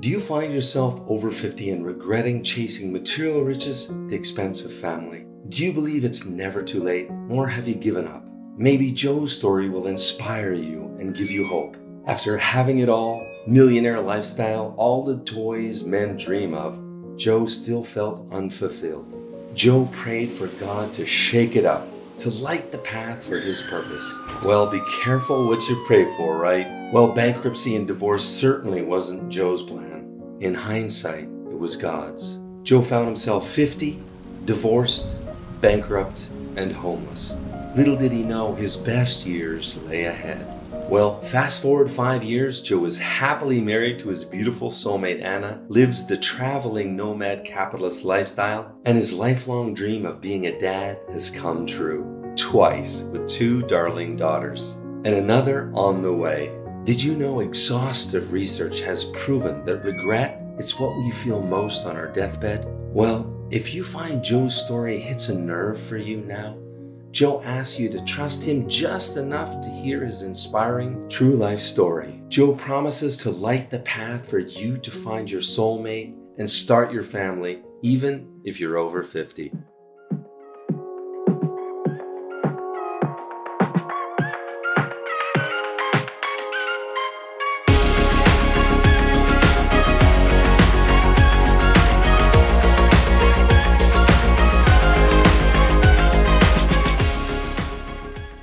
Do you find yourself over 50 and regretting chasing material riches at the expense of family? Do you believe it's never too late, or have you given up? Maybe Joe's story will inspire you and give you hope. After having it all, millionaire lifestyle, all the toys men dream of, Joe still felt unfulfilled. Joe prayed for God to shake it up, to light the path for his purpose. Well, be careful what you pray for, right? Well, bankruptcy and divorce certainly wasn't Joe's plan. In hindsight, it was God's. Joe found himself 50, divorced, bankrupt, and homeless. Little did he know his best years lay ahead. Well, fast forward five years, Joe is happily married to his beautiful soulmate Anna, lives the traveling nomad capitalist lifestyle, and his lifelong dream of being a dad has come true. Twice, with two darling daughters, and another on the way. Did you know exhaustive research has proven that regret is what we feel most on our deathbed? Well, if you find Joe's story hits a nerve for you now, Joe asks you to trust him just enough to hear his inspiring true life story. Joe promises to light the path for you to find your soulmate and start your family, even if you're over 50.